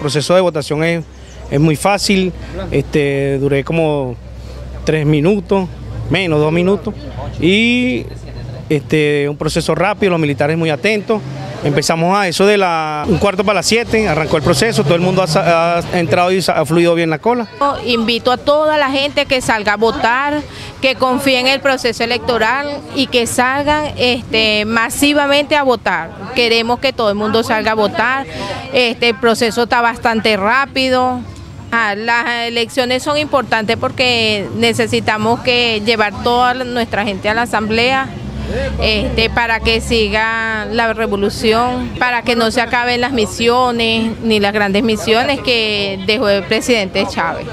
proceso de votación es, es muy fácil, este, duré como tres minutos, menos dos minutos, y este, un proceso rápido, los militares muy atentos. Empezamos a eso de la un cuarto para las siete, arrancó el proceso, todo el mundo ha, ha entrado y ha fluido bien la cola. Invito a toda la gente que salga a votar, que confíe en el proceso electoral y que salgan este, masivamente a votar. Queremos que todo el mundo salga a votar. Este, el proceso está bastante rápido. Ah, las elecciones son importantes porque necesitamos que llevar toda nuestra gente a la asamblea este, para que siga la revolución, para que no se acaben las misiones ni las grandes misiones que dejó el presidente Chávez.